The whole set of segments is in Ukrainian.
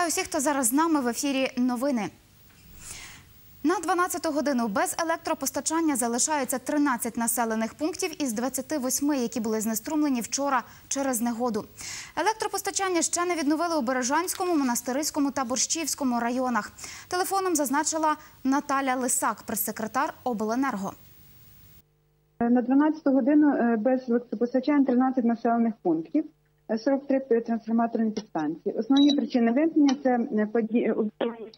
Вітаю всіх, хто зараз з нами в ефірі новини. На 12 годину без електропостачання залишаються 13 населених пунктів із 28, які були знеструмлені вчора через негоду. Електропостачання ще не відновили у Бережанському, Монастириському та Борщівському районах. Телефоном зазначила Наталя Лисак, прес-секретар Обленерго. На 12 годину е, без електропостачання 13 населених пунктів, 43 трансформаторні підстанції. Основні причини вимкнення це е, паді...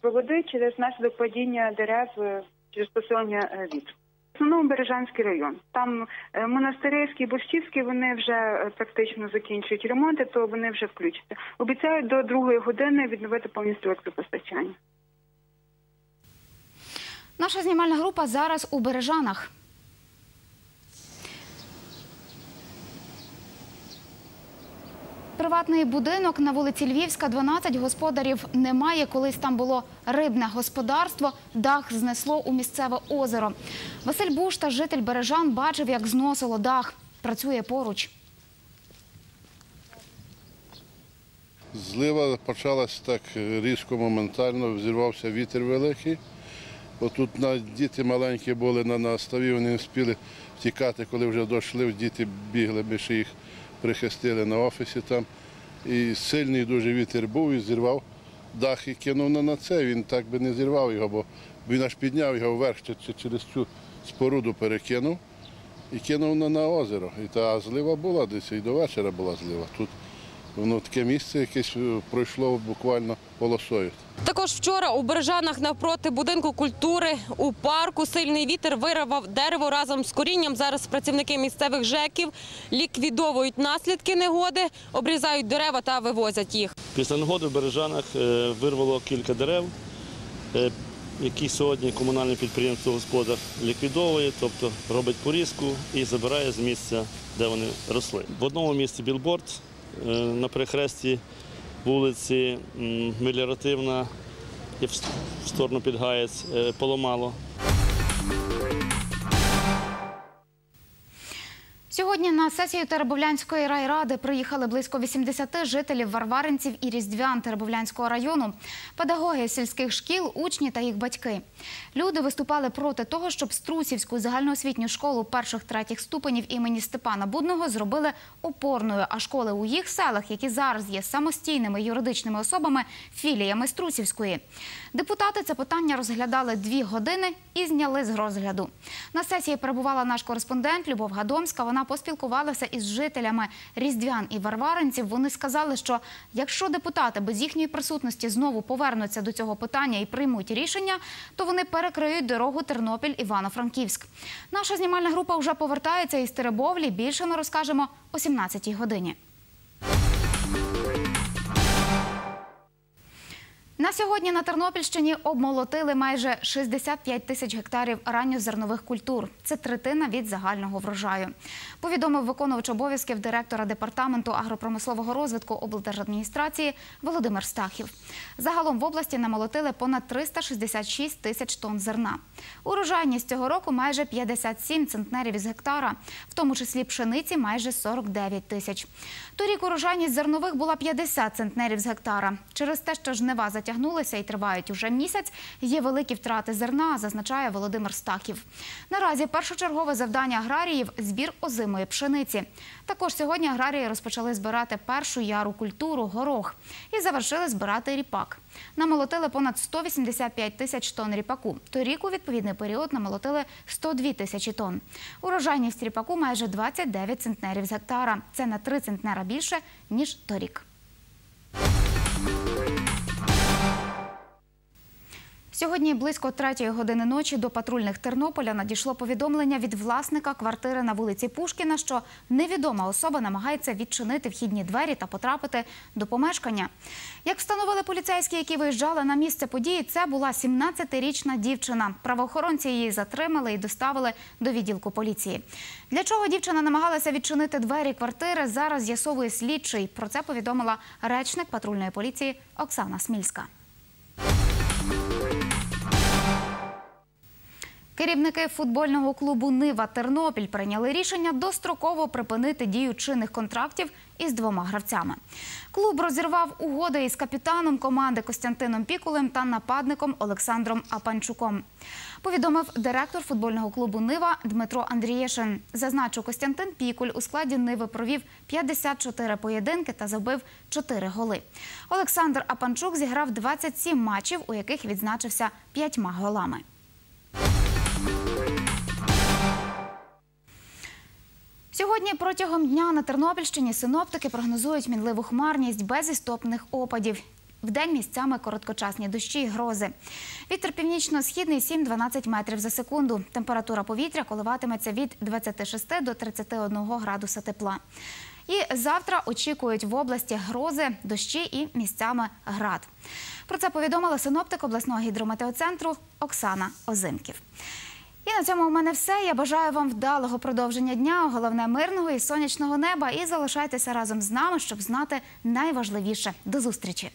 води через наслідок падіння дерев е, через посилення е, вітру. В основному Бережанський район. Там е, Монастирський, Борщівський, вони вже е, практично закінчують ремонти, то вони вже включаться. Обіцяють до другої години відновити повністю електропостачання. Наша знімальна група зараз у Бережанах. Приватний будинок на вулиці Львівська, 12 господарів немає. Колись там було рибне господарство, дах знесло у місцеве озеро. Василь Бушта, житель Бережан, бачив, як зносило дах. Працює поруч. Злива почалась так різко, моментально, взірвався вітер великий. Отут діти маленькі були на наставі, вони не встигли втікати, коли вже дійшли, діти бігли, ми ще їх прихистили на офісі там. І сильний дуже вітер був і зірвав дах і кинув на, це. Він так би не зірвав його, бо він аж підняв його вверх чи, через цю споруду перекинув і кинув на озеро. І та злива була десь і до вечора була злива. Тут воно таке місце якесь е, пройшло буквально полосою. Також вчора у Бережанах навпроти будинку культури у парку сильний вітер вирвав дерево разом з корінням. Зараз працівники місцевих ЖЕКів ліквідовують наслідки негоди, обрізають дерева та вивозять їх. Після негоди в Бережанах е, вирвало кілька дерев, е, які сьогодні комунальне підприємство господар ліквідовує, тобто робить порізку і забирає з місця, де вони росли. В одному місці білборд на перехресті вулиці Меліоративна і в сторону Підгаєць е, поламало. Сьогодні на сесію Теребовлянської райради приїхали близько 80 жителів Варваринців і Різдвян Теребовлянського району, педагоги сільських шкіл, учні та їх батьки. Люди виступали проти того, щоб Струсівську загальноосвітню школу перших-третіх ступенів імені Степана Будного зробили опорною, а школи у їх селах, які зараз є самостійними юридичними особами, філіями Струсівської. Депутати це питання розглядали дві години і зняли з розгляду. На сесії перебувала наш кореспондент Любов Гадомська. Вона поспілкувалася із жителями Різдвян і Варваринців. Вони сказали, що якщо депутати без їхньої присутності знову повернуться до цього питання і приймуть рішення, то вони перекриють дорогу Тернопіль-Івано-Франківськ. Наша знімальна група вже повертається із Теребовлі. Більше ми розкажемо о 17-й годині. На сьогодні на Тернопільщині обмолотили майже 65 тисяч гектарів ранньозернових культур. Це третина від загального врожаю. Повідомив виконувач обов'язків директора департаменту агропромислового розвитку облдержадміністрації Володимир Стахів. Загалом в області намолотили понад 366 тисяч тонн зерна. Урожайність цього року майже 57 центнерів із гектара, в тому числі пшениці майже 49 тисяч. Торік урожайність зернових була 50 центнерів з гектара. Через те, що жнива затягнулися і тривають уже місяць, є великі втрати зерна, зазначає Володимир Стахів. Наразі першочергове завдання аграріїв – збір озимої пшениці. Також сьогодні аграрії розпочали збирати першу яру культуру – горох і завершили збирати ріпак. Намолотили понад 185 тисяч тонн ріпаку. Торік у відповідний період намолотили 102 тисячі тонн. Урожайність ріпаку майже 29 центнерів з гектара. Це на 3 центнера більше, ніж торік. Сьогодні близько третьої години ночі до патрульних Тернополя надійшло повідомлення від власника квартири на вулиці Пушкіна, що невідома особа намагається відчинити вхідні двері та потрапити до помешкання. Як встановили поліцейські, які виїжджали на місце події, це була 17-річна дівчина. Правоохоронці її затримали і доставили до відділку поліції. Для чого дівчина намагалася відчинити двері квартири, зараз з'ясовує слідчий. Про це повідомила речник патрульної поліції Оксана Смільська. Керівники футбольного клубу Нива Тернопіль прийняли рішення достроково припинити дію чинних контрактів із двома гравцями. Клуб розірвав угоди із капітаном команди Костянтином Пікулем та нападником Олександром Апанчуком. Повідомив директор футбольного клубу Нива Дмитро Андрієшин. Зазначу, Костянтин Пікуль у складі Ниви провів 54 поєдинки та забив 4 голи. Олександр Апанчук зіграв 27 матчів, у яких відзначився 5 голами. Сьогодні протягом дня на Тернопільщині синоптики прогнозують мінливу хмарність без істотних опадів. Вдень місцями короткочасні дощі і грози. Вітер північно-східний 7-12 метрів за секунду. Температура повітря коливатиметься від 26 до 31 градуса тепла. І завтра очікують в області грози, дощі і місцями град. Про це повідомила синоптик обласного гідрометеоцентру Оксана Озимків. І на цьому у мене все. Я бажаю вам вдалого продовження дня, головне мирного і сонячного неба. І залишайтеся разом з нами, щоб знати найважливіше. До зустрічі.